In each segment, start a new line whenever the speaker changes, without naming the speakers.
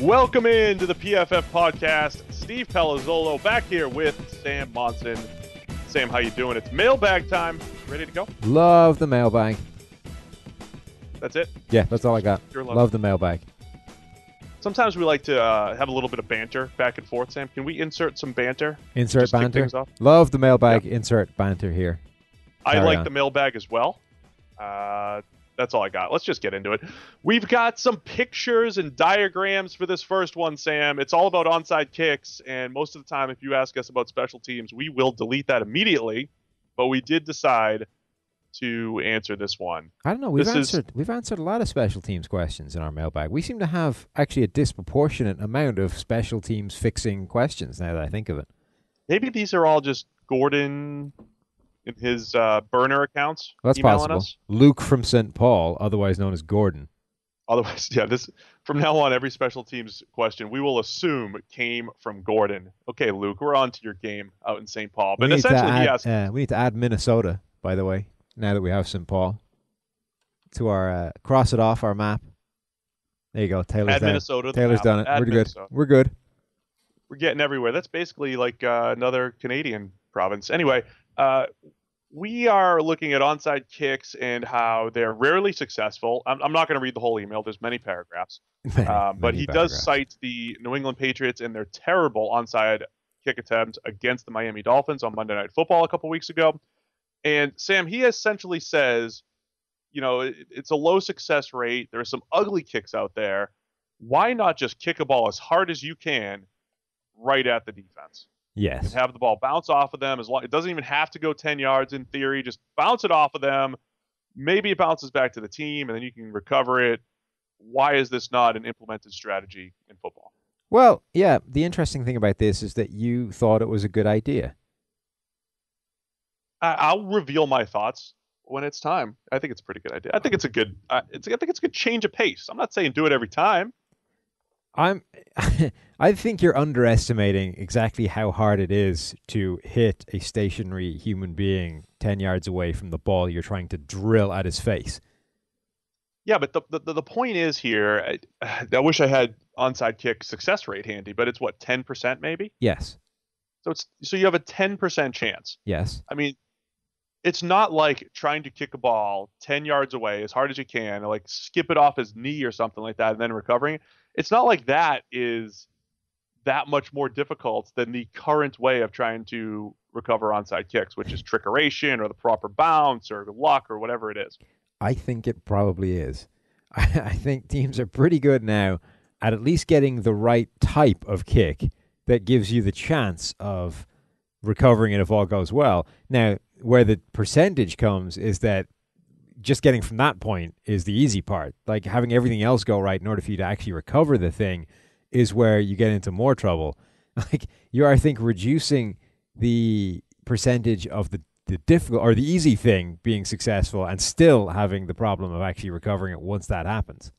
Welcome into the PFF podcast. Steve Palazzolo back here with Sam Monson. Sam, how you doing? It's mailbag time. Ready to go?
Love the mailbag.
That's it.
Yeah, that's all I got.
Love.
The mailbag.
Sometimes we like to uh, have a little bit of banter back and forth. Sam, can we insert some banter?
Insert
Just
banter. Love the mailbag. Insert banter here.
I like
on.
the mailbag as well. Uh, that's all I got. Let's just get into it. We've got some pictures and diagrams for this first one, Sam. It's all about onside kicks, and most of the time, if you ask us about special teams, we will delete that immediately. But we did decide to answer this one.
I don't know. We've
This is-
answered we've answered a lot of special teams questions in our mailbag. We seem to have actually a disproportionate amount of special teams fixing questions. Now that I think of it.
Maybe these are all just Gordon in his uh, burner accounts
Well, that's possible.
us.
Luke from St. Paul, otherwise known as Gordon.
Otherwise, yeah, this from now on, every special teams question we will assume came from Gordon. Okay, Luke, we're on to your game out in St. Paul. But
we
essentially,
add, uh, we need to add Minnesota, by the way. Now that we have St. Paul, to our uh, cross it off our map. There you go. Taylor's
add. Minnesota.
Taylor's done it.
Add
We're good. We're good.
We're getting everywhere. That's basically like uh, another Canadian province. Anyway, uh, we are looking at onside kicks and how they're rarely successful. I'm, I'm not going to read the whole email. There's many paragraphs. Um, but
Many
he does cite the New England Patriots and their terrible onside kick attempt against the Miami Dolphins on Monday Night Football a couple weeks ago. And Sam, he essentially says, you know, it, it's a low success rate. There are some ugly kicks out there. Why not just kick a ball as hard as you can right at the defense
Yes.
have the ball bounce off of them? As long it doesn't even have to go 10 yards in theory. Just bounce it off of them. Maybe it bounces back to the team, and then you can recover it why is this not an implemented strategy in football?
Well, yeah. The interesting thing about this is that you thought it was a good idea.
I, I'll reveal my thoughts when it's time. I think it's a pretty good idea. I think it's a good. Uh, it's. I think it's a good change of pace. I'm not saying do it every time.
I'm. I think you're underestimating exactly how hard it is to hit a stationary human being ten yards away from the ball you're trying to drill at his face.
Yeah, but the the, the point is here. I, I wish I had onside kick success rate handy, but it's what 10% maybe.
Yes.
So it's so you have a 10% chance.
Yes.
I mean, it's not like trying to kick a ball 10 yards away as hard as you can, like skip it off his knee or something like that, and then recovering. It's not like that is that much more difficult than the current way of trying to recover onside kicks, which is trickeration or the proper bounce or luck or whatever it is.
I think it probably is. I, I think teams are pretty good now at at least getting the right type of kick that gives you the chance of recovering it if all goes well. Now, where the percentage comes is that just getting from that point is the easy part. Like having everything else go right in order for you to actually recover the thing is where you get into more trouble. Like you are, I think, reducing the percentage of the the difficult or the easy thing being successful and still having the problem of actually recovering it once that happens.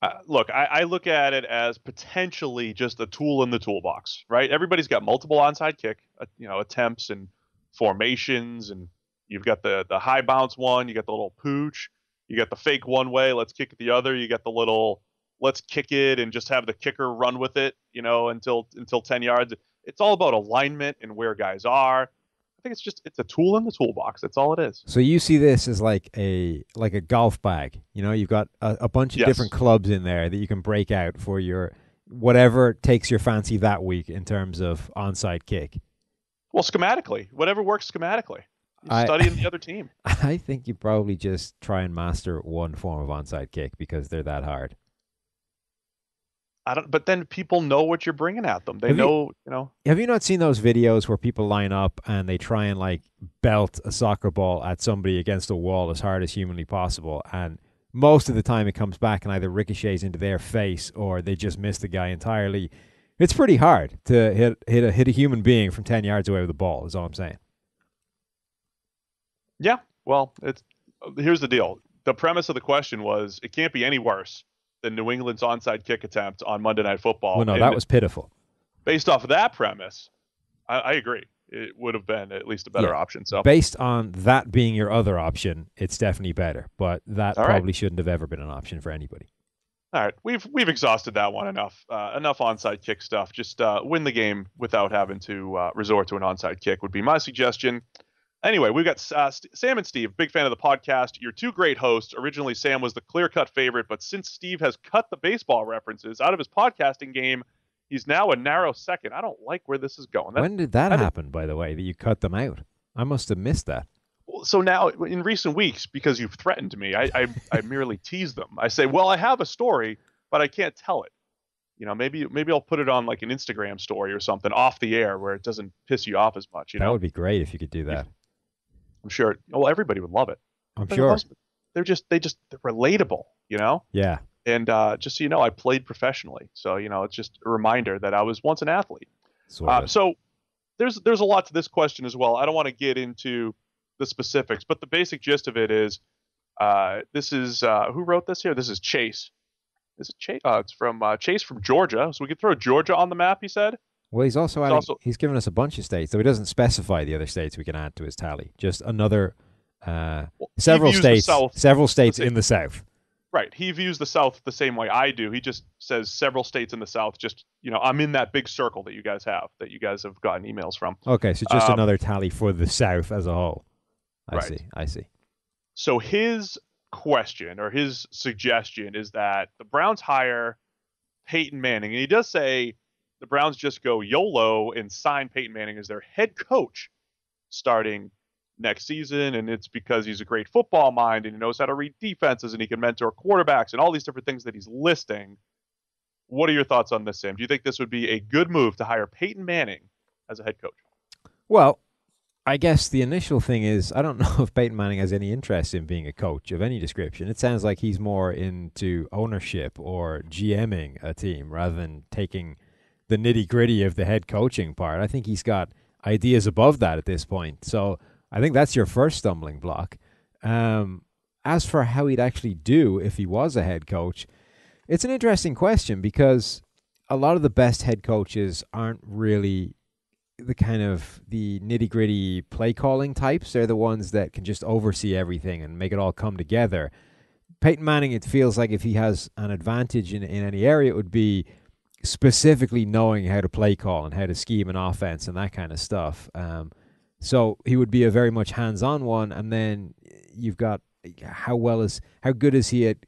Uh, look, I, I look at it as potentially just a tool in the toolbox, right? Everybody's got multiple onside kick, uh, you know, attempts and formations, and you've got the the high bounce one, you got the little pooch, you got the fake one way, let's kick it the other, you got the little let's kick it and just have the kicker run with it, you know, until until ten yards. It's all about alignment and where guys are. I think it's just it's a tool in the toolbox. That's all it is.
So you see this as like a like a golf bag. You know, you've got a, a bunch of
Yes.
different clubs in there that you can break out for your whatever takes your fancy that week in terms of onside kick.
Well, schematically, whatever works schematically. You
I-
study in the other team.
I think you probably just try and master one form of onside kick because they're that hard.
I don't. But then people know what you're bringing at them. They
Have you-
know, you know.
Have you not seen those videos where people line up and they try and like belt a soccer ball at somebody against a wall as hard as humanly possible and most of the time it comes back and either ricochets into their face or they just miss the guy entirely. It's pretty hard to hit hit a hit a human being from 10 yards away with a ball is all I'm saying.
Yeah. Well, it's here's the deal. The premise of the question was it can't be any worse than New England's onside kick attempt on Monday Night Football.
well, no,
And
that was pitiful.
based off of that premise. I, I agree. It would have been at least a better
Yeah.
option. So
Based on that being your other option, it's definitely better, but that
All right.
probably shouldn't have ever been an option for anybody.
All right, we've we've exhausted that one enough. Uh, enough onside kick stuff. Just uh, win the game without having to uh, resort to an onside kick would be my suggestion. Anyway, we've got uh, St- Sam and Steve, big fan of the podcast. You're two great hosts. Originally, Sam was the clear cut favorite, but since Steve has cut the baseball references out of his podcasting game, he's now a narrow second. I don't like where this is going. That,
when did that happen, by the way, that you cut them out? I must have missed that.
so now, in recent weeks, because you've threatened me, I, I, I merely tease them. I say, well, I have a story, but I can't tell it. You know, maybe maybe I'll put it on like an Instagram story or something off the air where it doesn't piss you off as much. You
that
know,
would be great if you could do that.
I'm sure. Well, everybody would love it.
I'm
Everybody
sure.
They're just they just they're relatable. You know.
Yeah.
And uh, just so you know, I played professionally, so you know it's just a reminder that I was once an athlete.
Sort
Uh,
of.
so there's there's a lot to this question as well. I don't want to get into the specifics, but the basic gist of it is uh, this is uh, who wrote this here. This is Chase. Is it Chase? Uh, it's from uh, Chase from Georgia. So we could throw Georgia on the map. He said.
Well, he's also
It's
adding,
also-
he's given us a bunch of states, so he doesn't specify the other states we can add to his tally. Just another uh,
Well,
several states,
South-
several states
same-
in the South.
Right. He views the South the same way I do. He just says several states in the South. Just you know, I'm in that big circle that you guys have, that you guys have gotten emails from.
Okay, so just
Um,
another tally for the South as a whole. I
Right.
see. I see.
So his question or his suggestion is that the Browns hire Peyton Manning, and he does say the Browns just go YOLO and sign Peyton Manning as their head coach starting next season, and it's because he's a great football mind and he knows how to read defenses and he can mentor quarterbacks and all these different things that he's listing. What are your thoughts on this, Sam? Do you think this would be a good move to hire Peyton Manning as a head coach?
Well, I guess the initial thing is I don't know if Peyton Manning has any interest in being a coach of any description. It sounds like he's more into ownership or GMing a team rather than taking the nitty gritty of the head coaching part. I think he's got ideas above that at this point. So I think that's your first stumbling block. Um, as for how he'd actually do if he was a head coach, it's an interesting question because a lot of the best head coaches aren't really the kind of the nitty gritty play calling types. They're the ones that can just oversee everything and make it all come together. Peyton Manning, it feels like if he has an advantage in, in any area, it would be specifically knowing how to play call and how to scheme an offense and that kind of stuff. Um, so he would be a very much hands on one. And then you've got how well is how good is he at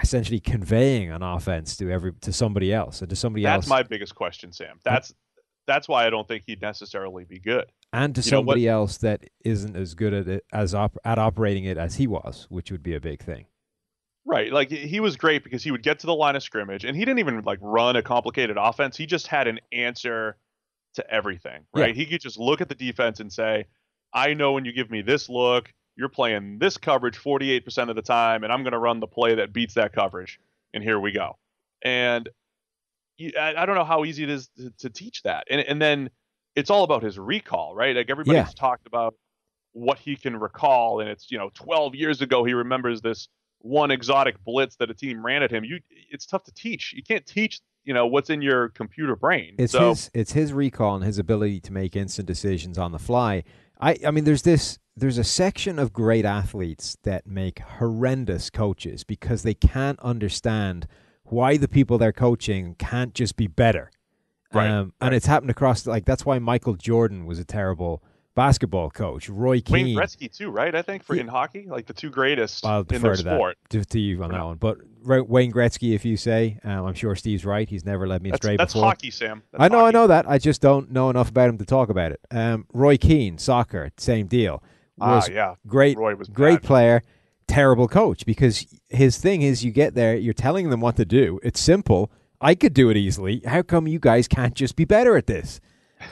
essentially conveying an offense to every to somebody else and to somebody
That's
else That's
my biggest question, Sam. That's that's why I don't think he'd necessarily be good.
and to
You
somebody else that isn't as good at it as op- at operating it as he was, which would be a big thing.
Right. Like he was great because he would get to the line of scrimmage and he didn't even like run a complicated offense. He just had an answer to everything.
Yeah.
Right. He could just look at the defense and say, I know when you give me this look, you're playing this coverage 48% of the time, and I'm going to run the play that beats that coverage. And here we go. And you, I, I don't know how easy it is to, to teach that. And, and then it's all about his recall, right? Like everybody's
Yeah.
talked about what he can recall. And it's, you know, 12 years ago, he remembers this one exotic blitz that a team ran at him. You, it's tough to teach. You can't teach, you know, what's in your computer brain.
It's
so,
his it's his recall and his ability to make instant decisions on the fly. I I mean there's this there's a section of great athletes that make horrendous coaches because they can't understand why the people they're coaching can't just be better.
Right,
Um, and it's happened across like that's why Michael Jordan was a terrible basketball coach. Roy Keane.
Wayne Gretzky too, right? I think for
Yeah.
in hockey, like the two greatest
I'll
in
defer
their
to that
sport.
to, to you on
Yeah.
that one. But Wayne Gretzky, if you say, um, I'm sure Steve's right. He's never led me
That's,
astray
that's
before.
hockey, Sam. That's
I know, I know that. I just don't know enough about him to talk about it. Um, Roy Keane, soccer, same deal. Was
Ah, yeah.
great,
Roy was
great
bad.
player, terrible coach. Because his thing is, you get there, you're telling them what to do. It's simple. I could do it easily. How come you guys can't just be better at this?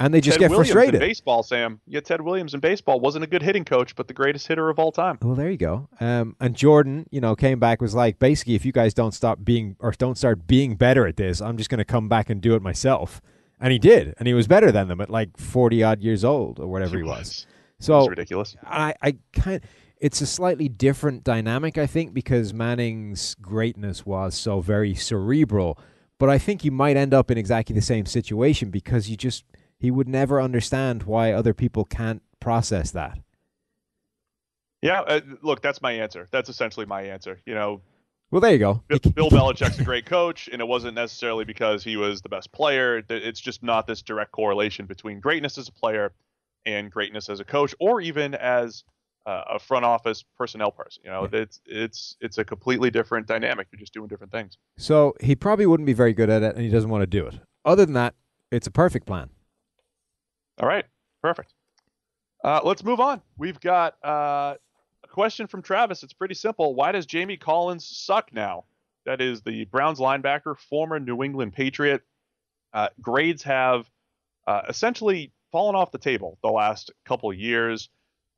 And they just
Ted
get
Williams
frustrated.
in baseball, Sam. Yeah, Ted Williams in baseball wasn't a good hitting coach, but the greatest hitter of all time.
Well, there you go. Um, and Jordan, you know, came back was like, basically, if you guys don't stop being or don't start being better at this, I'm just going to come back and do it myself. And he did, and he was better than them at like 40 odd years old or whatever he, was.
It
So
was ridiculous.
I, I kind it's a slightly different dynamic, I think, because Manning's greatness was so very cerebral. But I think you might end up in exactly the same situation because you just he would never understand why other people can't process that.
Yeah, uh, look, that's my answer. That's essentially my answer. You know,
Well, there you go.
Bill, Belichick's a great coach, and it wasn't necessarily because he was the best player. It's just not this direct correlation between greatness as a player and greatness as a coach, or even as uh, a front office personnel person. You know, yeah. it's it's it's a completely different dynamic. You're just doing different things.
So he probably wouldn't be very good at it, and he doesn't want to do it. Other than that, it's a perfect plan.
All right, perfect. Uh, let's move on. We've got uh, a question from Travis. It's pretty simple. Why does Jamie Collins suck now? That is the Browns linebacker, former New England Patriot. Uh, grades have uh, essentially fallen off the table the last couple years.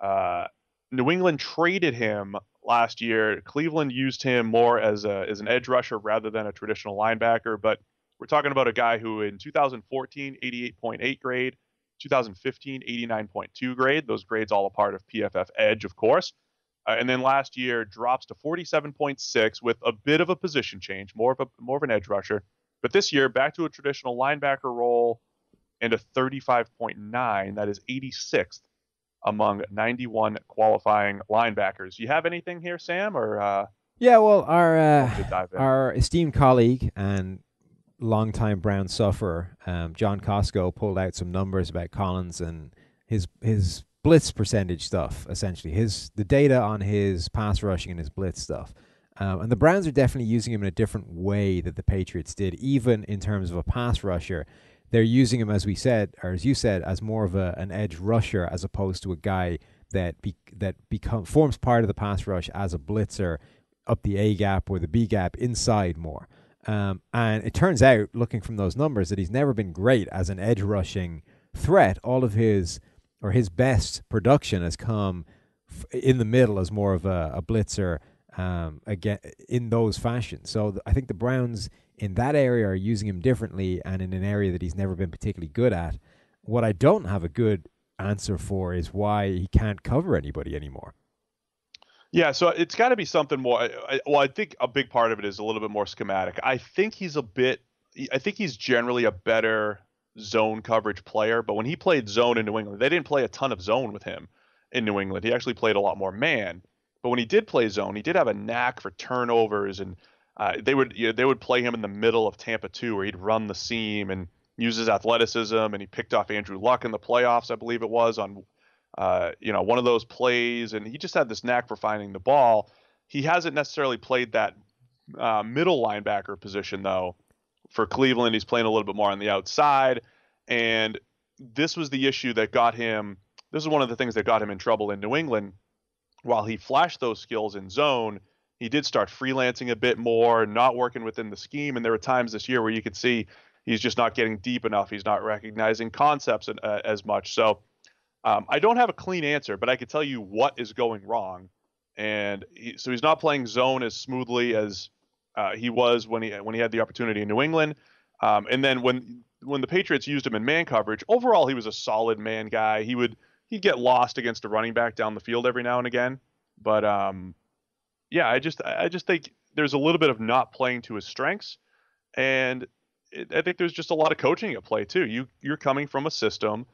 Uh, New England traded him last year. Cleveland used him more as a as an edge rusher rather than a traditional linebacker. But we're talking about a guy who in 2014 88.8 grade, 2015 89.2 grade. Those grades all a part of PFF Edge, of course. Uh, and then last year drops to 47.6 with a bit of a position change, more of a more of an edge rusher. But this year back to a traditional linebacker role and a 35.9. That is 86th among 91 qualifying linebackers. You have anything here, Sam, or? Uh,
yeah, well, our uh, our esteemed colleague and longtime Brown sufferer, um, John Kosko, pulled out some numbers about Collins and his his blitz percentage stuff. Essentially, his the data on his pass rushing and his blitz stuff. Um, and the Browns are definitely using him in a different way that the Patriots did, even in terms of a pass rusher they're using him as we said, or as you said, as more of a, an edge rusher as opposed to a guy that be, that become forms part of the pass rush as a blitzer up the A gap or the B gap inside more. Um, and it turns out, looking from those numbers, that he's never been great as an edge rushing threat. All of his or his best production has come f- in the middle as more of a, a blitzer um, again in those fashions. So th- I think the Browns in that area are using him differently and in an area that he's never been particularly good at. What I don't have a good answer for is why he can't cover anybody anymore.
Yeah, so it's got to be something more. I, well, I think a big part of it is a little bit more schematic. I think he's a bit. I think he's generally a better zone coverage player. But when he played zone in New England, they didn't play a ton of zone with him in New England. He actually played a lot more man. But when he did play zone, he did have a knack for turnovers and uh, they would you know, they would play him in the middle of Tampa 2 where he'd run the seam and use his athleticism and he picked off Andrew Luck in the playoffs I believe it was on uh, you know one of those plays and he just had this knack for finding the ball. He hasn't necessarily played that uh, middle linebacker position though. For Cleveland, he's playing a little bit more on the outside, and this was the issue that got him. This is one of the things that got him in trouble in New England. While he flashed those skills in zone, he did start freelancing a bit more, not working within the scheme. And there were times this year where you could see he's just not getting deep enough. He's not recognizing concepts uh, as much. So um, I don't have a clean answer, but I can tell you what is going wrong. And he, so he's not playing zone as smoothly as uh, he was when he when he had the opportunity in New England. Um, and then when when the Patriots used him in man coverage, overall he was a solid man guy. He would he'd get lost against a running back down the field every now and again, but um, yeah, I just I just think there's a little bit of not playing to his strengths, and it, I think there's just a lot of coaching at play too. You you're coming from a system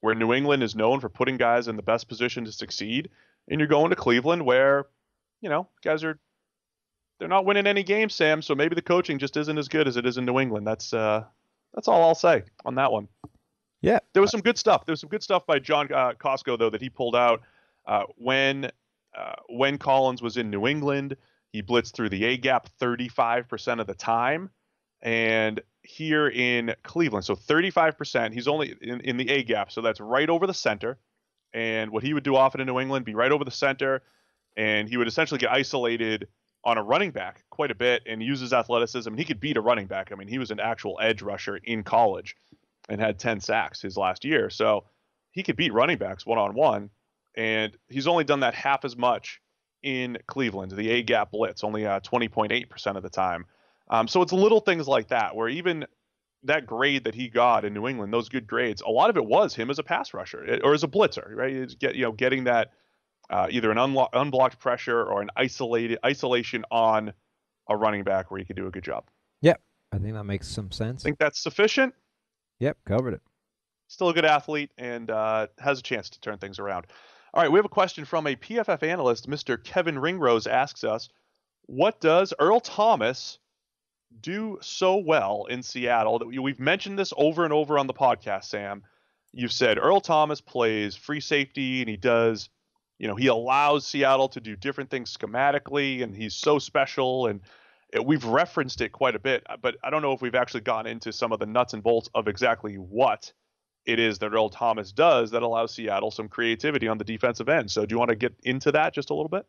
where New England is known for putting guys in the best position to succeed, and you're going to Cleveland where, you know, guys are they're not winning any games, Sam. So maybe the coaching just isn't as good as it is in New England. That's uh that's all I'll say on that one.
Yeah,
there was some good stuff. There was some good stuff by John uh, Kosko though that he pulled out uh, when uh, when Collins was in New England, he blitzed through the A gap 35% of the time. And here in Cleveland, so 35%, he's only in, in the A gap, so that's right over the center. And what he would do often in New England, be right over the center, and he would essentially get isolated on a running back quite a bit and use his athleticism. And he could beat a running back. I mean, he was an actual edge rusher in college and had 10 sacks his last year. So he could beat running backs one on one and he's only done that half as much in Cleveland, the A gap blitz, only uh, 20.8% of the time. Um, so it's little things like that where even that grade that he got in New England, those good grades, a lot of it was him as a pass rusher or as a blitzer, right? It's get you know getting that uh, either an unlo- unblocked pressure or an isolated isolation on a running back where he could do a good job.
Yep, I think that makes some sense.
I think that's sufficient?
Yep, covered it.
Still a good athlete and uh, has a chance to turn things around. All right, we have a question from a PFF analyst, Mr. Kevin Ringrose asks us, what does Earl Thomas do so well in Seattle that we, we've mentioned this over and over on the podcast, Sam. You've said Earl Thomas plays free safety and he does, you know, he allows Seattle to do different things schematically and he's so special and we've referenced it quite a bit, uh, but I don't know if we've actually gone into some of the nuts and bolts of exactly what it is that Earl Thomas does that allows Seattle some creativity on the defensive end. So do you want to get into that just a little bit?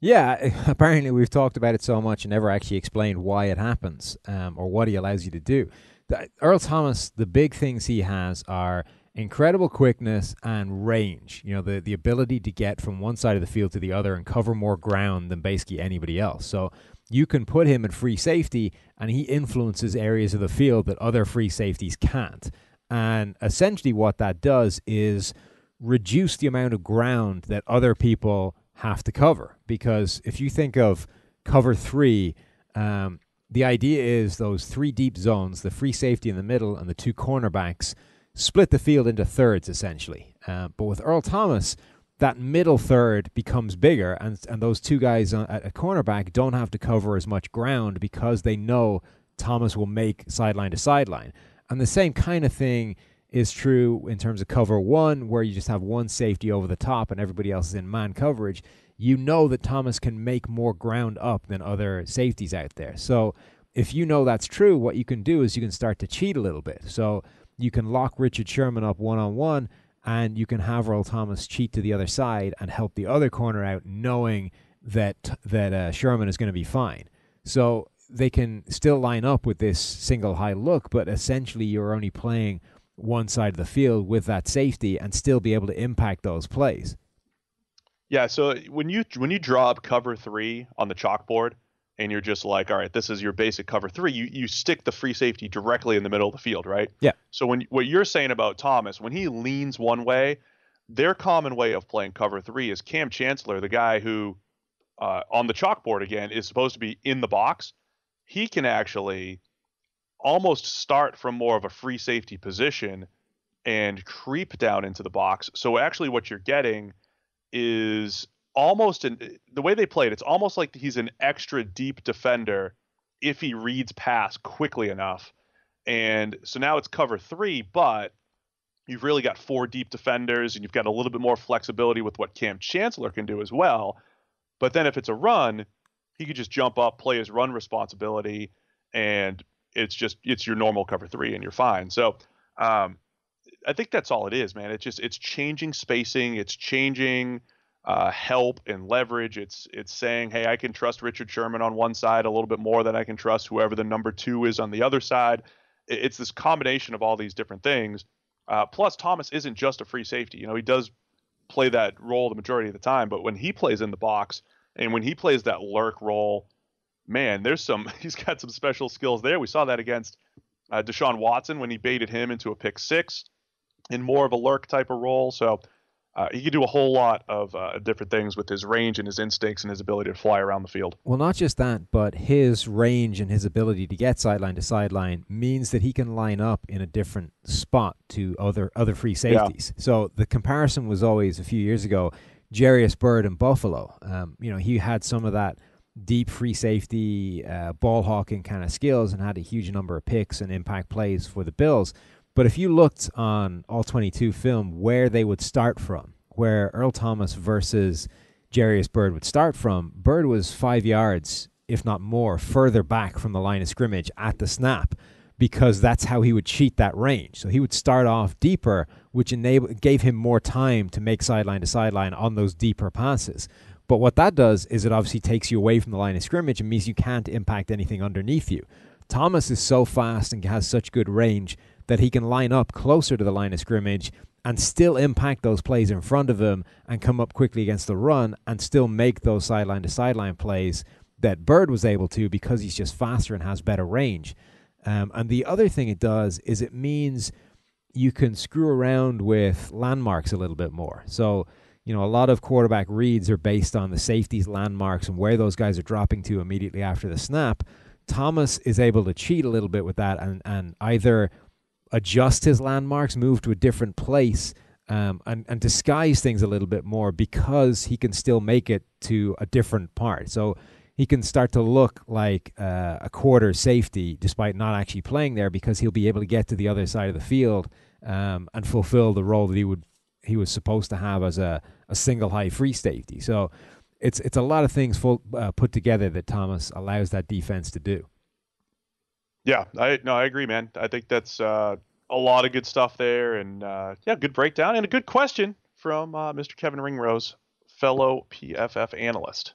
Yeah, apparently we've talked about it so much and never actually explained why it happens um, or what he allows you to do. The, Earl Thomas, the big things he has are incredible quickness and range. You know, the, the ability to get from one side of the field to the other and cover more ground than basically anybody else. So you can put him in free safety and he influences areas of the field that other free safeties can't. And essentially, what that does is reduce the amount of ground that other people have to cover. Because if you think of cover three, um, the idea is those three deep zones, the free safety in the middle and the two cornerbacks, split the field into thirds essentially. Uh, but with Earl Thomas, that middle third becomes bigger, and and those two guys at a cornerback don't have to cover as much ground because they know Thomas will make sideline to sideline. And the same kind of thing is true in terms of cover one, where you just have one safety over the top and everybody else is in man coverage. You know that Thomas can make more ground up than other safeties out there. So if you know that's true, what you can do is you can start to cheat a little bit. So you can lock Richard Sherman up one on one, and you can have Earl Thomas cheat to the other side and help the other corner out, knowing that that uh, Sherman is going to be fine. So they can still line up with this single high look, but essentially you're only playing one side of the field with that safety and still be able to impact those plays.
Yeah, so when you when you draw up cover three on the chalkboard and you're just like, all right, this is your basic cover three, you you stick the free safety directly in the middle of the field, right?
Yeah.
So when what you're saying about Thomas, when he leans one way, their common way of playing cover three is Kam Chancellor, the guy who uh, on the chalkboard again is supposed to be in the box. He can actually almost start from more of a free safety position and creep down into the box. So actually, what you're getting is almost an, the way they play it. It's almost like he's an extra deep defender if he reads pass quickly enough. And so now it's cover three, but you've really got four deep defenders, and you've got a little bit more flexibility with what Kam Chancellor can do as well. But then if it's a run, he could just jump up, play his run responsibility, and it's just it's your normal cover three and you're fine. So um, I think that's all it is, man. It's just it's changing spacing, it's changing uh, help and leverage. It's it's saying, hey, I can trust Richard Sherman on one side a little bit more than I can trust whoever the number two is on the other side. It's this combination of all these different things. Uh, plus, Thomas isn't just a free safety. You know, he does play that role the majority of the time, but when he plays in the box and when he plays that lurk role man, there's some. He's got some special skills there. We saw that against uh, Deshaun Watson when he baited him into a pick six in more of a lurk type of role. So uh, he can do a whole lot of uh, different things with his range and his instincts and his ability to fly around the field.
Well, not just that, but his range and his ability to get sideline to sideline means that he can line up in a different spot to other other free safeties. Yeah. So the comparison was always a few years ago. Jairus Byrd in Buffalo. Um, you know, he had some of that deep free safety, uh, ball hawking kind of skills and had a huge number of picks and impact plays for the Bills. But if you looked on all 22 film where they would start from, where Earl Thomas versus Jairus Byrd would start from, Byrd was five yards, if not more, further back from the line of scrimmage at the snap because that's how he would cheat that range. So he would start off deeper, which enable gave him more time to make sideline to sideline on those deeper passes. But what that does is it obviously takes you away from the line of scrimmage and means you can't impact anything underneath you. Thomas is so fast and has such good range that he can line up closer to the line of scrimmage and still impact those plays in front of him and come up quickly against the run and still make those sideline to sideline plays that Byrd was able to because he's just faster and has better range. Um, and the other thing it does is it means you can screw around with landmarks a little bit more. So you know, a lot of quarterback reads are based on the safeties, landmarks, and where those guys are dropping to immediately after the snap. Thomas is able to cheat a little bit with that and, and either adjust his landmarks, move to a different place, um, and, and disguise things a little bit more because he can still make it to a different part. So he can start to look like uh, a quarter safety despite not actually playing there because he'll be able to get to the other side of the field um, and fulfill the role that he would he was supposed to have as a, a single high free safety. So it's it's a lot of things full, uh, put together that Thomas allows that defense to do.
Yeah, I no, I agree, man. I think that's uh, a lot of good stuff there, and uh, yeah, good breakdown and a good question from uh, Mr. Kevin Ringrose, fellow PFF analyst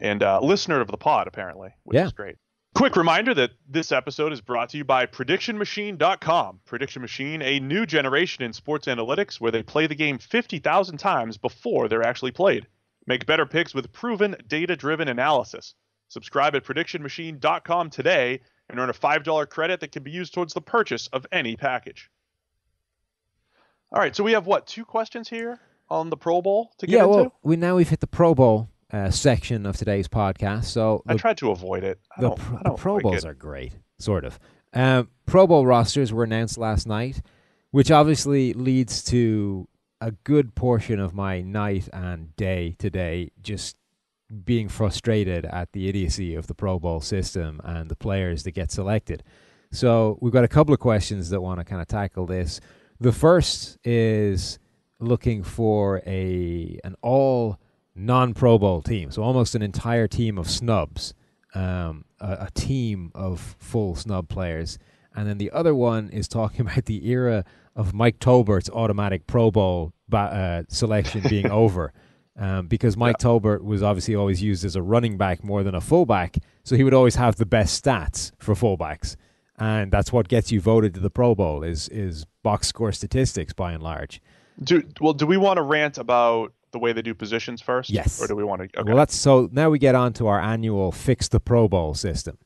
and uh, listener of the pod, apparently, which
Yeah.
is great. Quick reminder that this episode is brought to you by PredictionMachine.com. Prediction Machine, a new generation in sports analytics where they play the game 50,000 times before they're actually played. Make better picks with proven data driven analysis. Subscribe at PredictionMachine.com today and earn a $5 credit that can be used towards the purchase of any package. All right, so we have what, two questions here on the Pro Bowl to get
yeah,
into?
well, we now we've hit the Pro Bowl uh, section of today's podcast. So
I
the,
tried to avoid it. I
the,
don't,
pro, the Pro
like
Bowls
it.
are great, sort of. Um, Pro Bowl rosters were announced last night, which obviously leads to a good portion of my night and day today just being frustrated at the idiocy of the Pro Bowl system and the players that get selected. So we've got a couple of questions that want to kind of tackle this. The first is looking for a an all non Pro Bowl team, so almost an entire team of snubs, um, a, a team of full snub players, and then the other one is talking about the era of Mike Tolbert's automatic Pro Bowl ba- uh, selection being over. Um, because Mike Tolbert was obviously always used as a running back more than a fullback, so he would always have the best stats for fullbacks, and that's what gets you voted to the Pro Bowl is is box score statistics by and large.
Do well. Do we want to rant about the way they do positions first?
Yes.
Or do we want to? Okay.
Well, that's so. Now we get on to our annual fix the Pro Bowl system.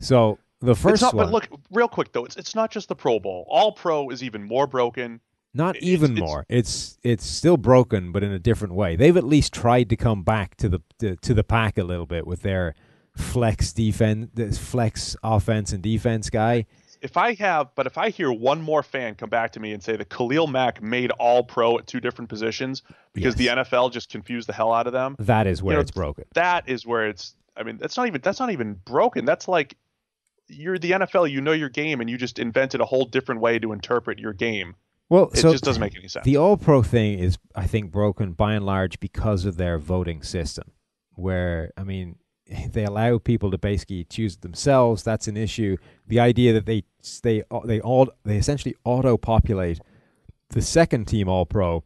So the first
not,
one,
But look, real quick though, it's it's not just the Pro Bowl. All Pro is even more broken.
not
it's-
even
it's-
more. It's it's still broken, but in a different way. They've at least tried to come back to the to, to the pack a little bit with their flex defense, this flex offense and defense guy.
If I have, but if I hear one more fan come back to me and say that Khalil Mack made All Pro at two different positions because
Yes.
the NFL just confused the hell out of them,
That is where
know,
it's broken.
that is where it's. I mean, that's not even that's not even broken. That's like you're the NFL. You know your game, and you just invented a whole different way to interpret your game.
Well,
It
so
just doesn't make any sense.
The All Pro thing is, I think, broken by and large because of their voting system, where I mean, they allow people to basically choose themselves. That's an issue. The idea that they they they all they essentially auto populate the second team All Pro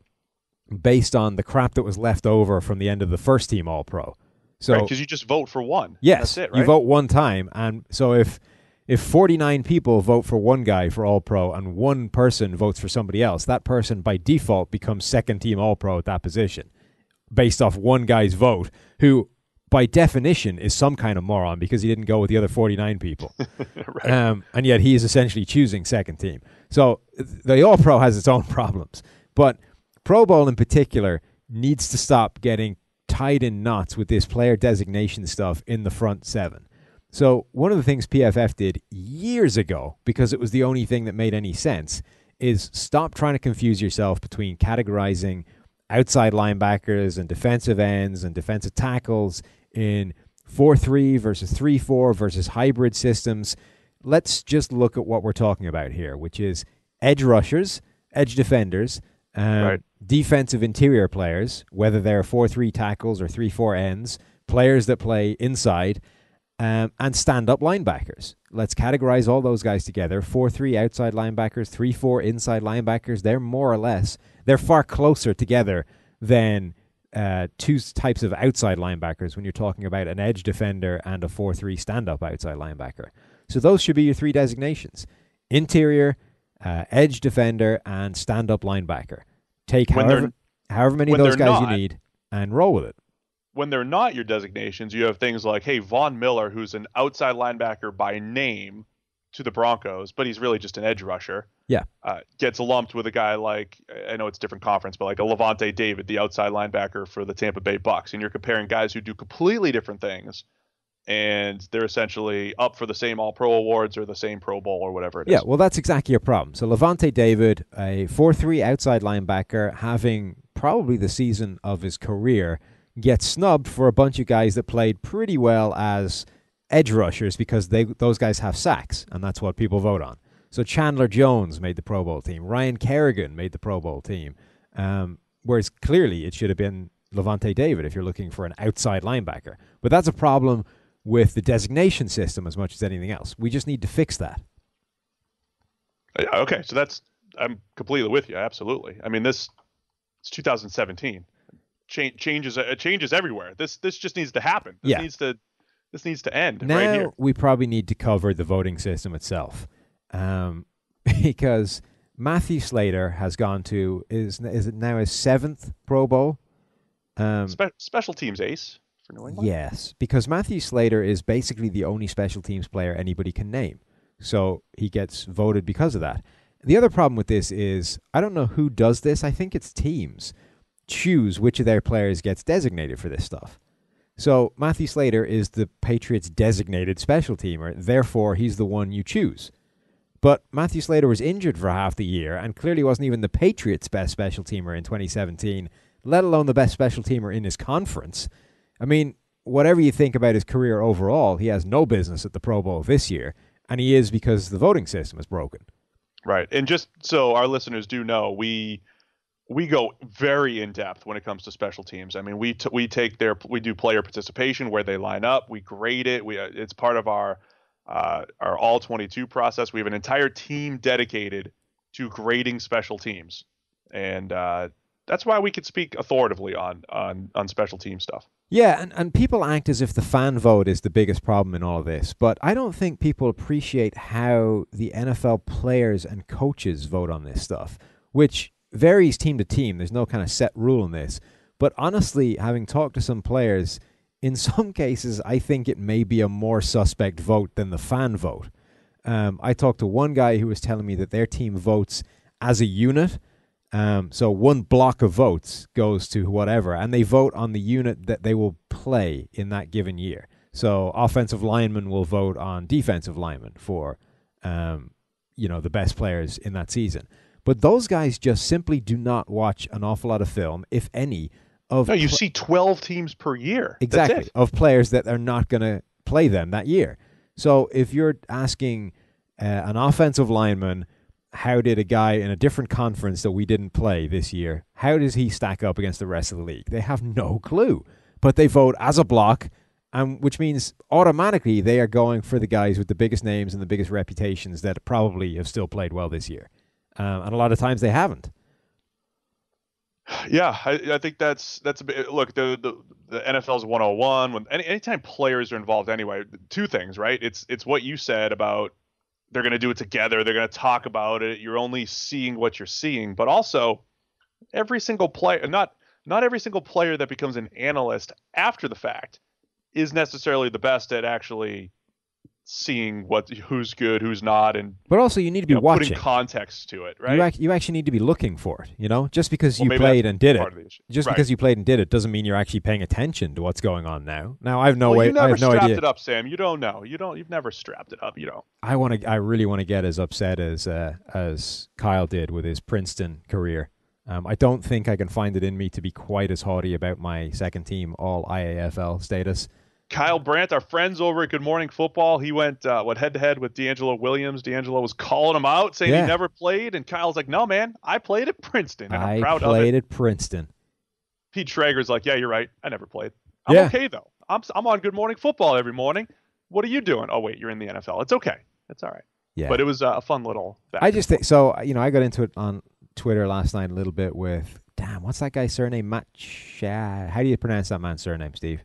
based on the crap that was left over from the end of the first team All Pro. So
because you just vote for one.
Yes,
that's it. Right?
you vote one time, and so if if 49 people vote for one guy for All Pro and one person votes for somebody else, that person by default becomes second team All Pro at that position, based off one guy's vote, who by definition is some kind of moron because he didn't go with the other 49 people,
right.
um, and yet he is essentially choosing second team. So the All Pro has its own problems, but Pro Bowl in particular needs to stop getting tied in knots with this player designation stuff in the front seven. So one of the things PFF did years ago, because it was the only thing that made any sense, is stop trying to confuse yourself between categorizing outside linebackers and defensive ends and defensive tackles in 4-3 versus 3-4 versus hybrid systems. Let's just look at what we're talking about here, which is edge rushers, edge defenders, um,
Right.
defensive interior players, whether they're 4-3 tackles or 3-4 ends, players that play inside, um, and stand-up linebackers. Let's categorize all those guys together. 4-3 outside linebackers, 3-4 inside linebackers. They're more or less, they're far closer together than uh, two types of outside linebackers when you're talking about an edge defender and a 4-3 stand-up outside linebacker. So those should be your three designations. Interior, uh, edge defender, and stand-up linebacker. Take however, however many of those guys
not-
you need and roll with it.
when they're not your designations, you have things like, hey, Von Miller, who's an outside linebacker by name to the Broncos, but he's really just an edge rusher.
Yeah.
Uh, gets lumped with a guy like, I know it's a different conference, but like a Lavonte David, the outside linebacker for the Tampa Bay Bucks. And you're comparing guys who do completely different things. And they're essentially up for the same All Pro awards or the same Pro Bowl or whatever it is.
Yeah, well, that's exactly your problem. So Lavonte David, a 4-3 outside linebacker, having probably the season of his career, get snubbed for a bunch of guys that played pretty well as edge rushers because they those guys have sacks, and that's what people vote on. So Chandler Jones made the Pro Bowl team. Ryan Kerrigan made the Pro Bowl team. Um, whereas clearly it should have been Lavonte David if you're looking for an outside linebacker. But that's a problem with the designation system as much as anything else. We just need to fix that.
Okay, so that's I'm completely with you. Absolutely. I mean, this it's 2017. Ch- changes uh, changes everywhere. This this just needs to happen. This
Yeah.
needs to this needs to end
Now
right here.
we probably need to cover the voting system itself, um, because Matthew Slater has gone to is is it now his seventh Pro Bowl? Um,
Spe- special teams ace for New England.
Yes, because Matthew Slater is basically the only special teams player anybody can name. So he gets voted because of that. The other problem with this is I don't know who does this. I think it's teams choose which of their players gets designated for this stuff. So Matthew Slater is the Patriots' designated special teamer, therefore he's the one you choose. But Matthew Slater was injured for half the year and clearly wasn't even the Patriots' best special teamer in 2017, let alone the best special teamer in his conference. I mean, whatever you think about his career overall, he has no business at the Pro Bowl this year, and he is because the voting system is broken.
Right. And just so our listeners do know, we we go very in depth when it comes to special teams. I mean, we t- we take their we do player participation where they line up, we grade it. We uh, it's part of our uh, our all 22 process. We have an entire team dedicated to grading special teams, and uh, that's why we can speak authoritatively on on on special team stuff.
Yeah, and, and people act as if the fan vote is the biggest problem in all of this, but I don't think people appreciate how the NFL players and coaches vote on this stuff, which varies team to team. There's no kind of set rule in this. But honestly, having talked to some players, in some cases, I think it may be a more suspect vote than the fan vote. Um, I talked to one guy who was telling me that their team votes as a unit. Um, so one block of votes goes to whatever, and they vote on the unit that they will play in that given year. So offensive linemen will vote on defensive linemen for, um, you know, the best players in that season. But those guys just simply do not watch an awful lot of film, if any, of
No, you
pl-
see 12 teams per year.
Exactly of players that are not going to play them that year. So if you're asking uh, an offensive lineman, how did a guy in a different conference that we didn't play this year, how does he stack up against the rest of the league? They have no clue, but they vote as a block, and which means automatically they are going for the guys with the biggest names and the biggest reputations that probably have still played well this year, um, and a lot of times they haven't.
Yeah, I, I think that's that's a bit. Look, the the, the NFL's 101. When any, anytime players are involved, anyway, two things, right? It's it's what you said about they're going to do it together. They're going to talk about it. You're only seeing what you're seeing, but also every single player, not not every single player that becomes an analyst after the fact is necessarily the best at actually seeing what who's good, who's not, and
But also, you need to be
you know,
watching.
putting context to it, right?
You, ac- you actually need to be looking for it. You know, just because
Well,
you played and did it,
part of the issue.
just
Right.
because you played and did it, doesn't mean you're actually paying attention to what's going on now. Now, I have no
well,
way.
you never
I have no
strapped it up, Sam. You don't know. You don't. You've never strapped it up. You don't.
I want to. I really want to get as upset as uh, as Kyle did with his Princeton career. Um, I don't think I can find it in me to be quite as haughty about my second team All IAFL status.
Kyle Brandt, our friends over at Good Morning Football, he went uh, what head to head with DeAngelo Williams. DeAngelo was calling him out, saying
Yeah.
he never played, and Kyle's like, "No, man, I played at Princeton, and I'm proud of
played at Princeton.
Pete Schrager's like, "Yeah, you're right. I never played. I'm
Yeah.
okay though. I'm I'm on Good Morning Football every morning. What are you doing? Oh wait, you're in the NFL. It's okay. It's all right.
Yeah,
But it was uh, a fun little.
I just think so. You know, I got into it on Twitter last night a little bit with damn, what's that guy's surname? Matt Cha- How do you pronounce that man's surname, Steve?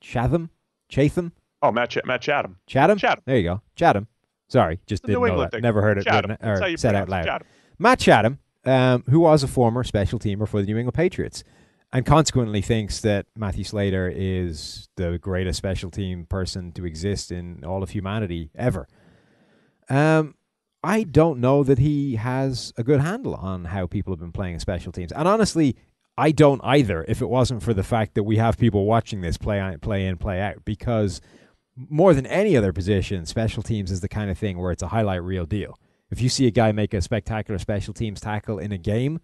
Chatham, Chatham,
oh Matt Ch- Matt Chatham.
Chatham.
Chatham.
There you go, Chatham. Sorry, just didn't
New
know
England
that.
thing.
Never heard it
Chatham.
written or said out loud.
Chatham.
Matt Chatham, um, who was a former special teamer for the New England Patriots, and consequently thinks that Matthew Slater is the greatest special team person to exist in all of humanity ever. Um, I don't know that he has a good handle on how people have been playing special teams, and honestly, I don't either. If it wasn't for the fact that we have people watching this play on, play in, play out, because more than any other position, special teams is the kind of thing where it's a highlight reel deal. If you see a guy make a spectacular special teams tackle in a game,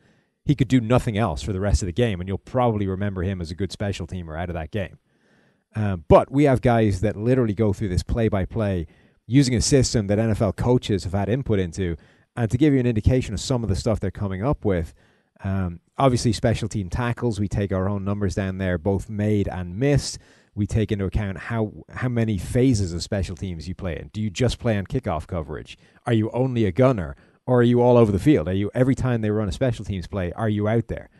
he could do nothing else for the rest of the game, and you'll probably remember him as a good special teamer out of that game. Um, but we have guys that literally go through this play by play using a system that NFL coaches have had input into. And to give you an indication of some of the stuff they're coming up with, um, obviously, special team tackles, we take our own numbers down there, both made and missed. We take into account how, how many phases of special teams you play in. Do you just play on kickoff coverage? Are you only a gunner? Or are you all over the field? Are you every time they run a special teams play? Are you out there?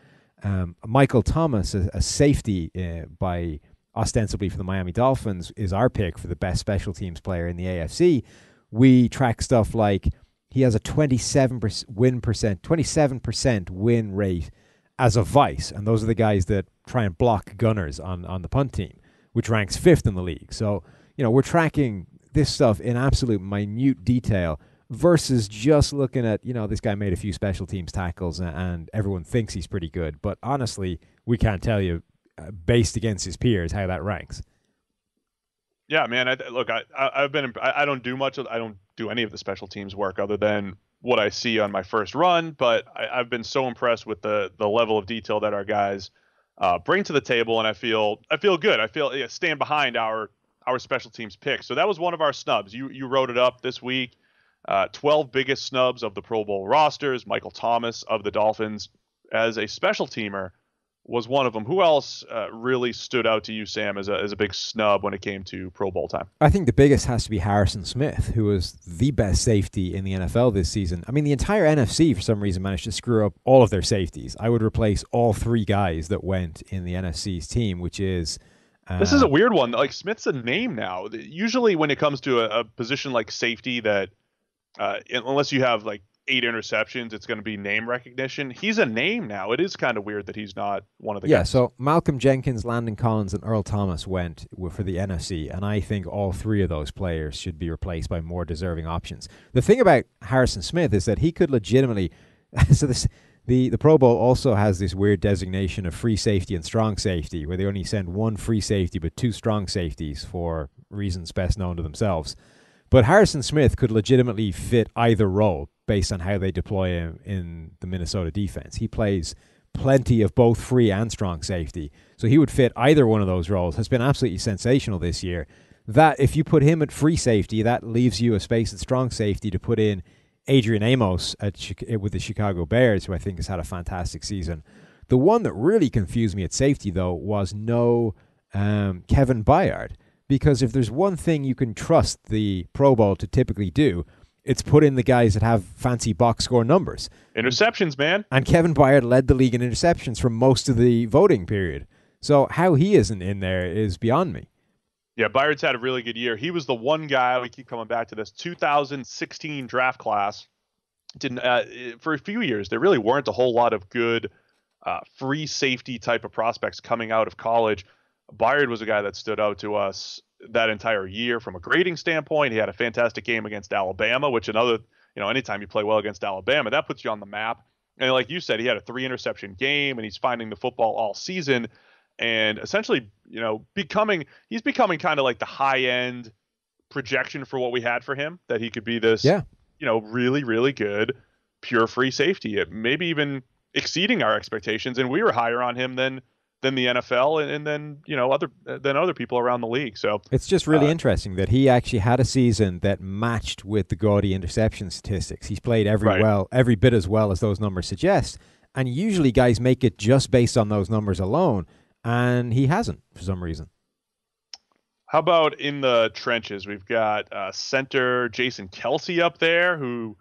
Um, Michael Thomas, a, a safety uh, by ostensibly for the Miami Dolphins, is our pick for the best special teams player in the AFC. We track stuff like he has a 27 win percent, 27% win rate as a vice, and those are the guys that try and block gunners on on the punt team, which ranks fifth in the league. So you know we're tracking this stuff in absolute minute detail versus just looking at you know this guy made a few special teams tackles and, everyone thinks he's pretty good, but honestly we can't tell you uh, based against his peers how that ranks.
Yeah, man. I, look, I, I have been I, I don't do much. Of, I don't do any of the special teams work other than what I see on my first run. But I, have been so impressed with the the level of detail that our guys uh, bring to the table, and I feel I feel good. I feel yeah, stand behind our our special teams pick. So that was one of our snubs. You you wrote it up this week. Uh, 12 biggest snubs of the Pro Bowl rosters. Michael Thomas of the Dolphins as a special teamer was one of them. Who else uh, really stood out to you, Sam, as a, as a big snub when it came to Pro Bowl time?
I think the biggest has to be Harrison Smith, who was the best safety in the NFL this season. I mean, the entire NFC, for some reason, managed to screw up all of their safeties. I would replace all three guys that went in the NFC's team, which is.
Uh, this is a weird one. Like, Smith's a name now. Usually, when it comes to a, a position like safety, that uh, unless you have like eight interceptions, it's going to be name recognition. He's a name now. It is kind of weird that he's not one of the
yeah,
guys.
so Malcolm Jenkins, Landon Collins, and Earl Thomas went for the NFC, and I think all three of those players should be replaced by more deserving options. The thing about Harrison Smith is that he could legitimately. so this. The, the Pro Bowl also has this weird designation of free safety and strong safety, where they only send one free safety but two strong safeties for reasons best known to themselves. But Harrison Smith could legitimately fit either role based on how they deploy him in the Minnesota defense. He plays plenty of both free and strong safety. So he would fit either one of those roles. Has been absolutely sensational this year. That if you put him at free safety, that leaves you a space at strong safety to put in Adrian Amos at with the Chicago Bears, who I think has had a fantastic season. The one that really confused me at safety, though, was no um, Kevin Byard. Because if there's one thing you can trust the Pro Bowl to typically do, it's put in the guys that have fancy box score numbers.
Interceptions, man.
And Kevin Byard led the league in interceptions for most of the voting period. So how he isn't in there is beyond me.
Yeah, Byard's had a really good year. He was the one guy we keep coming back to this 2016 draft class. Didn't uh, for a few years there really weren't a whole lot of good uh, free safety type of prospects coming out of college. Byard was a guy that stood out to us that entire year from a grading standpoint. He had a fantastic game against Alabama, which another, you know, anytime you play well against Alabama, that puts you on the map. And like you said, he had a three interception game and he's finding the football all season and essentially, you know, becoming he's becoming kind of like the high end projection for what we had for him that he could be this
yeah.
you know, really really good pure free safety, maybe even exceeding our expectations and we were higher on him than than the NFL and, and, then you know other than other people around the league. So
it's just really uh, interesting that he actually had a season that matched with the gaudy interception statistics. He's played every right. well every bit as well as those numbers suggest, and usually guys make it just based on those numbers alone, and he hasn't for some reason.
How about in the trenches? We've got uh, center Jason Kelce up there who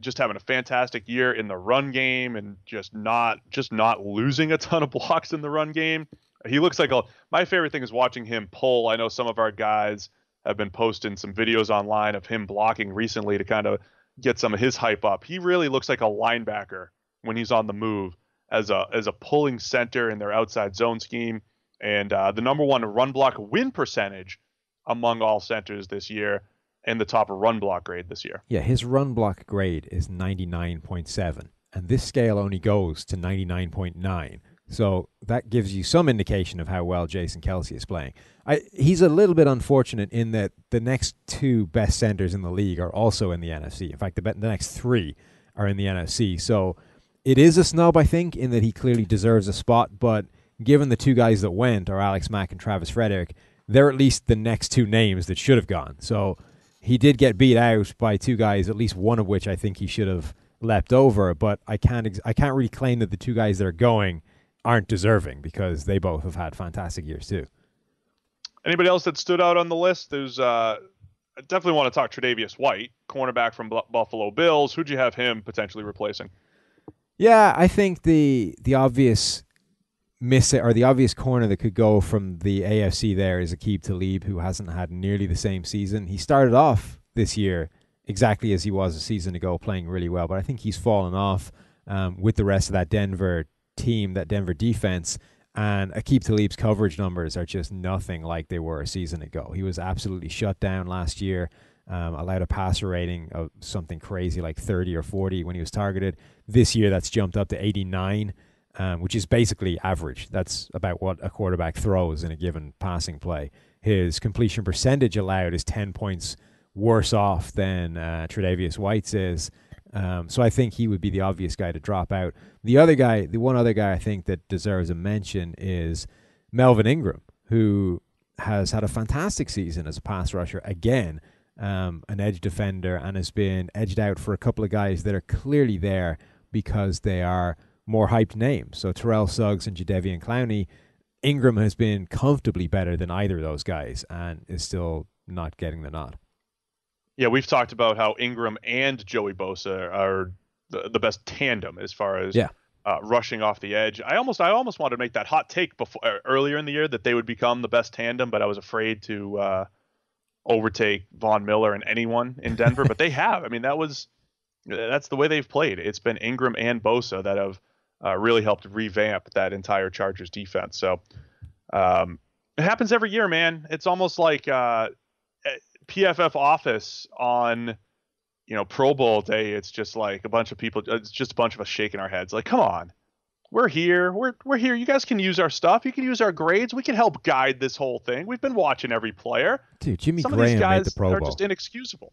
just having a fantastic year in the run game and just not just not losing a ton of blocks in the run game. He looks like a my favorite thing is watching him pull. I know some of our guys have been posting some videos online of him blocking recently to kind of get some of his hype up. He really looks like a linebacker when he's on the move as a as a pulling center in their outside zone scheme and uh, the number one run block win percentage among all centers this year and the top run block grade this year.
Yeah, his run block grade is 99.7, and this scale only goes to 99.9. So that gives you some indication of how well Jason Kelce is playing. I, he's a little bit unfortunate in that the next two best centers in the league are also in the NFC. In fact, the, the next three are in the NFC. So it is a snub, I think, in that he clearly deserves a spot. But given the two guys that went are Alex Mack and Travis Frederick, they're at least the next two names that should have gone. So he did get beat out by two guys, at least one of which I think he should have leapt over. But I can't ex- I can't really claim that the two guys that are going aren't deserving because they both have had fantastic years too.
Anybody else that stood out on the list? There's uh, I definitely want to talk Tre'Davious White, cornerback from B- Buffalo Bills. Who'd you have him potentially replacing?
Yeah, I think the the obvious miss it or the obvious corner that could go from the AFC there is Aqib Talib, who hasn't had nearly the same season. He started off this year exactly as he was a season ago, playing really well, but I think he's fallen off um, with the rest of that Denver team, that Denver defense. And Aqib Talib's coverage numbers are just nothing like they were a season ago. He was absolutely shut down last year. Um, allowed a passer rating of something crazy like 30 or 40 when he was targeted. This year, that's jumped up to 89 um, which is basically average. That's about what a quarterback throws in a given passing play. His completion percentage allowed is 10 points worse off than uh, Tre'Davious White's is. Um, so I think he would be the obvious guy to drop out. The other guy, the one other guy I think that deserves a mention is Melvin Ingram, who has had a fantastic season as a pass rusher again, um, an edge defender, and has been edged out for a couple of guys that are clearly there because they are more hyped names. So Terrell Suggs and Jadeveon Clowney. Ingram has been comfortably better than either of those guys and is still not getting the nod.
Yeah, we've talked about how Ingram and Joey Bosa are the, the best tandem as far as
yeah.
uh, rushing off the edge. I almost I almost wanted to make that hot take before uh, earlier in the year that they would become the best tandem, but I was afraid to uh, overtake Von Miller and anyone in Denver. but they have. I mean, that was that's the way they've played. It's been Ingram and Bosa that have uh, really helped revamp that entire Chargers defense. So um, it happens every year, man. It's almost like uh, PFF office on you know Pro Bowl day. It's just like a bunch of people. It's just a bunch of us shaking our heads, like, come on. We're here. We're we're here. You guys can use our stuff. You can use our grades. We can help guide this whole thing. We've been watching every player.
Dude, Jimmy
Some
Graham
of these guys
made the Pro
are just inexcusable.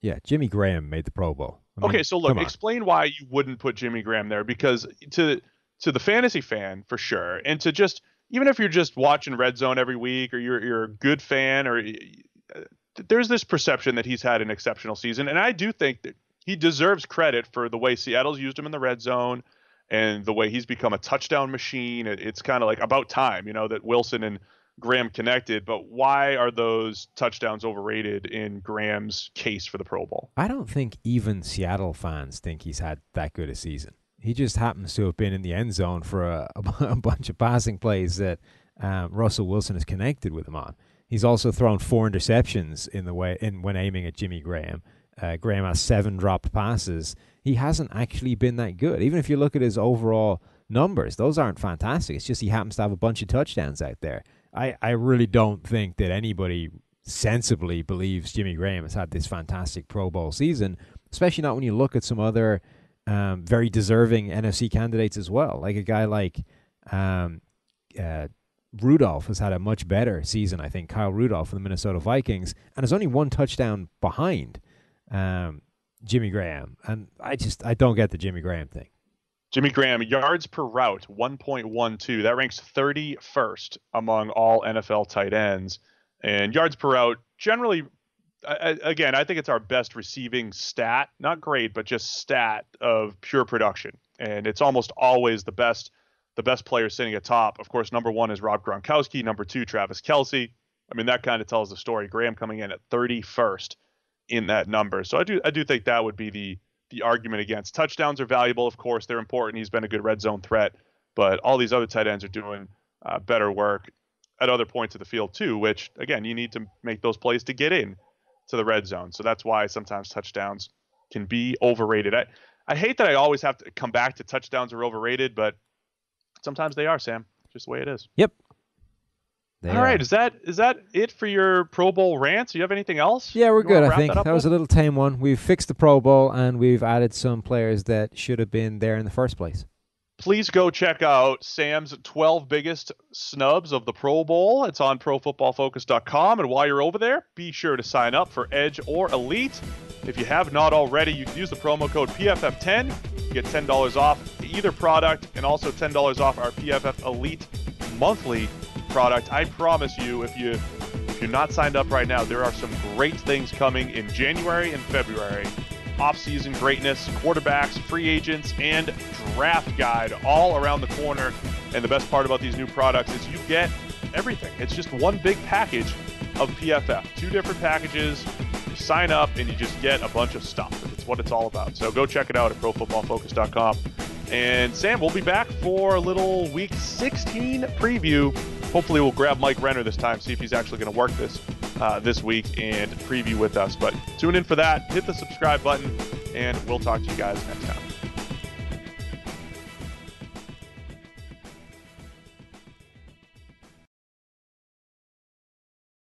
Yeah, Jimmy Graham made the Pro Bowl. I mean,
okay, so look, explain why you wouldn't put Jimmy Graham there because to to the fantasy fan for sure, and to just even if you're just watching Red Zone every week or you're you're a good fan or uh, there's this perception that he's had an exceptional season, and I do think that he deserves credit for the way Seattle's used him in the red zone and the way he's become a touchdown machine. It, it's kind of like about time, you know, that Wilson and Graham connected. But why are those touchdowns overrated in Graham's case for the Pro Bowl?
I don't think even Seattle fans think he's had that good a season. He just happens to have been in the end zone for a, a bunch of passing plays that um, Russell Wilson has connected with him on. He's also thrown four interceptions in the way in when aiming at Jimmy Graham. Uh, Graham has seven dropped passes. He hasn't actually been that good. Even if you look at his overall numbers, those aren't fantastic. It's just he happens to have a bunch of touchdowns out there. I, I really don't think that anybody sensibly believes Jimmy Graham has had this fantastic Pro Bowl season, especially not when you look at some other um, very deserving NFC candidates as well. Like a guy like um, uh, Rudolph has had a much better season, I think. Kyle Rudolph for the Minnesota Vikings, and is only one touchdown behind um, Jimmy Graham. And I just I don't get the Jimmy Graham thing.
Jimmy Graham, yards per route, 1.12. That ranks 31st among all NFL tight ends. And yards per route, generally, I, again, I think it's our best receiving stat. Not great, but just stat of pure production. And it's almost always the best the best player sitting atop. Of course, number one is Rob Gronkowski. Number two, Travis Kelce. I mean, that kind of tells the story. Graham coming in at 31st in that number. So I do I do think that would be the the argument against touchdowns are valuable. Of course, they're important. He's been a good red zone threat, but all these other tight ends are doing uh, better work at other points of the field too. Which again, you need to make those plays to get in to the red zone. So that's why sometimes touchdowns can be overrated. I I hate that I always have to come back to touchdowns are overrated, but sometimes they are. Sam, just the way it is.
Yep.
All right, are. is that is that it for your Pro Bowl rants? Do you have anything else?
Yeah, we're
you
good. I think
that,
that was a little tame one. We've fixed the Pro Bowl and we've added some players that should have been there in the first place.
Please go check out Sam's 12 biggest snubs of the Pro Bowl. It's on ProFootballFocus.com, and while you're over there, be sure to sign up for Edge or Elite. If you have not already, you can use the promo code PFF10 get $10 off either product and also $10 off our PFF Elite monthly product. I promise you, if you if you're not signed up right now, there are some great things coming in January and February. Off-season greatness, quarterbacks, free agents, and draft guide all around the corner. And the best part about these new products is you get everything. It's just one big package of PFF. Two different packages. You sign up and you just get a bunch of stuff. It's what it's all about. So go check it out at profootballfocus.com. And Sam, we'll be back for a little week 16 preview. Hopefully, we'll grab Mike Renner this time, see if he's actually going to work this uh, this week and preview with us. But tune in for that. Hit the subscribe button, and we'll talk to you guys next time.